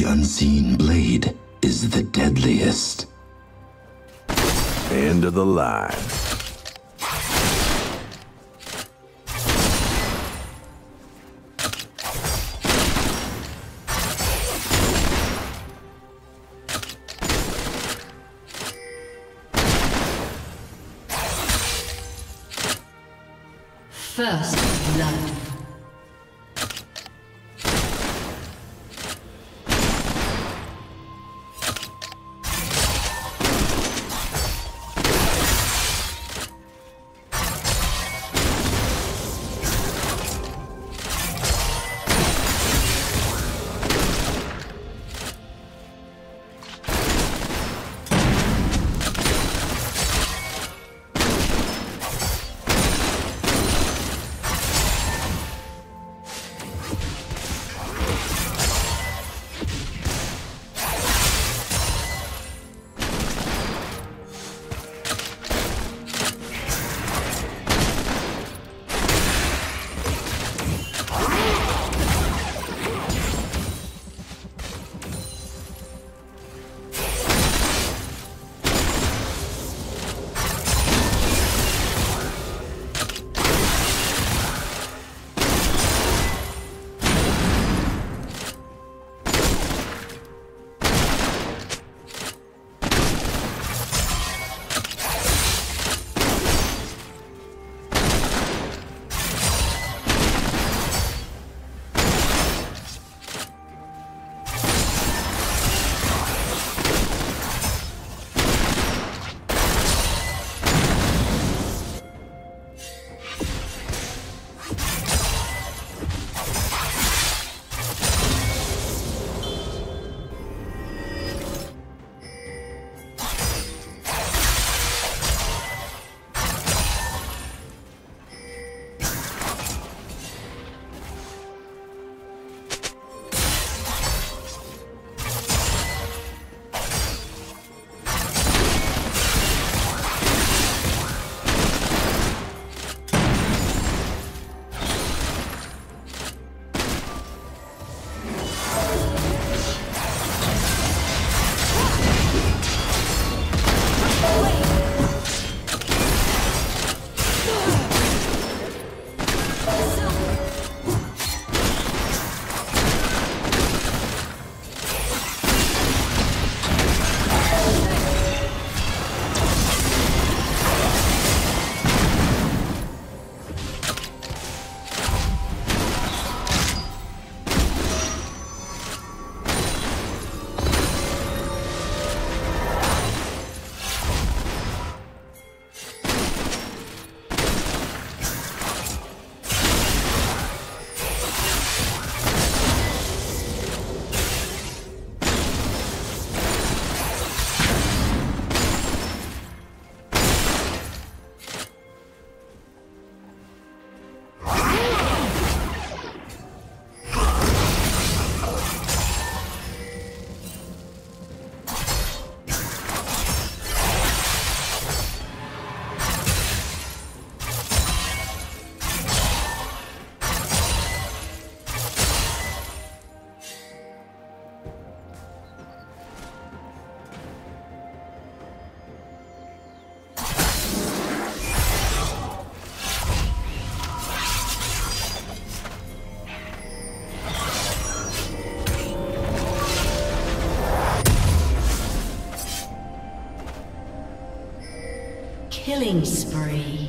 The unseen blade is the deadliest. End of the line. Killing spree.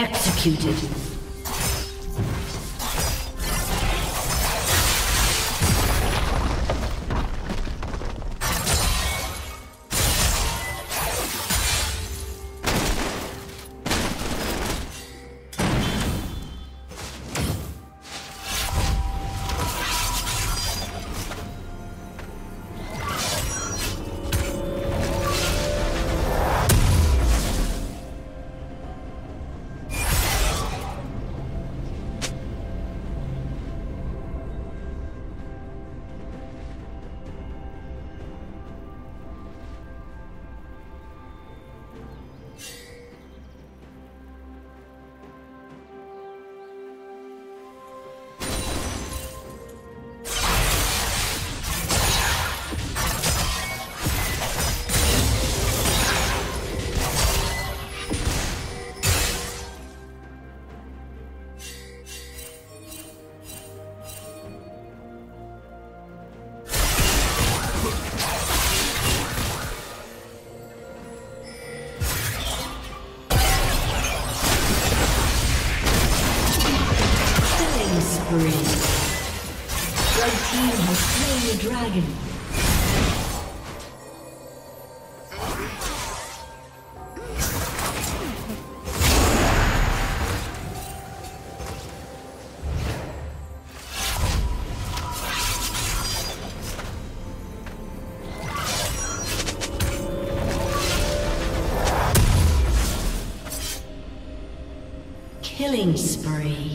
Executed. Killing spree.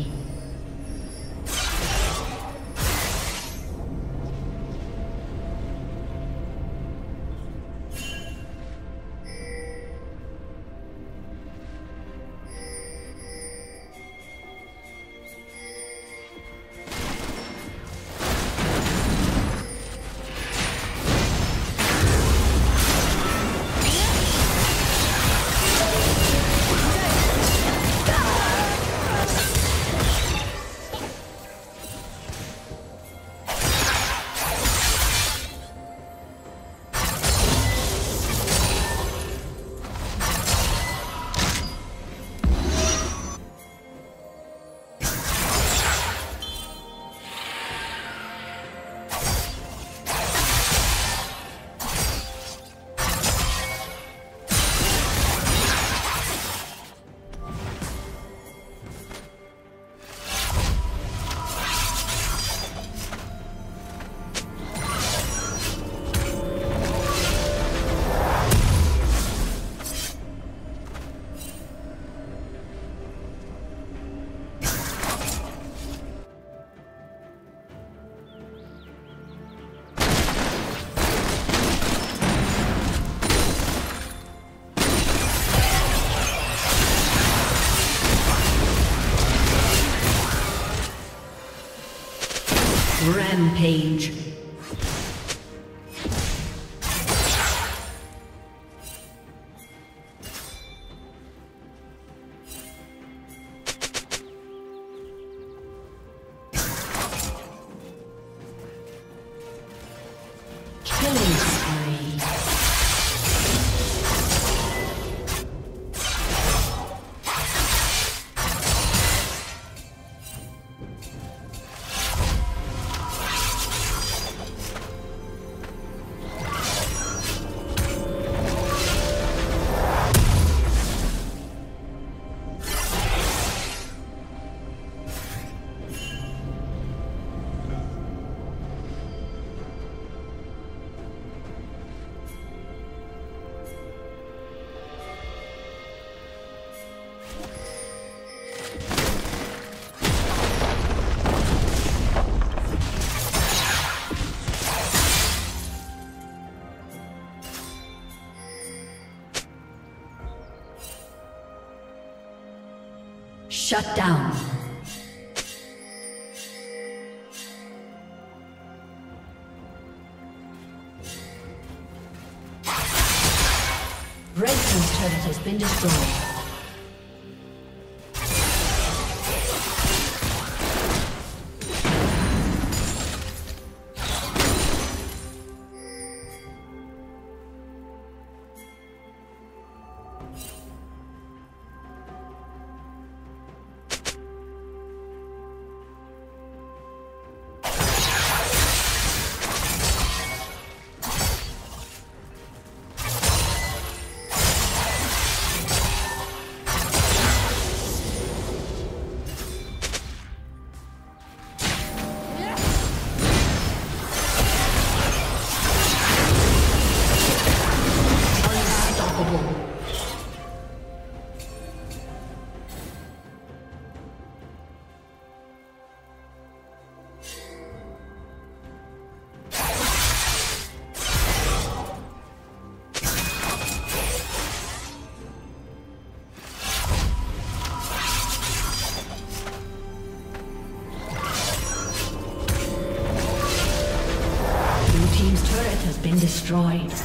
Shut down. Destroyed.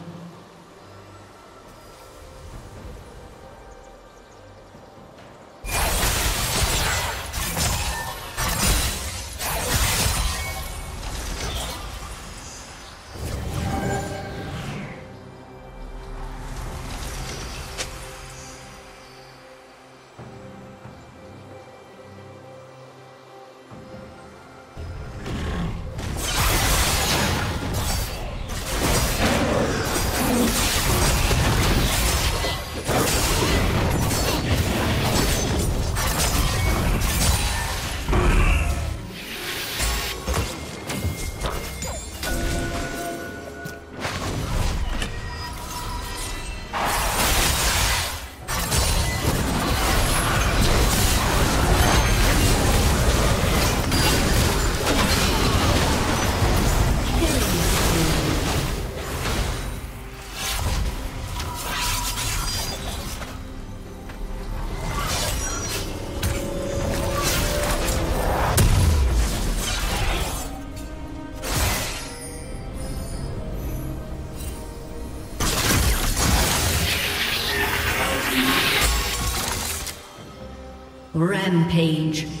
Rampage.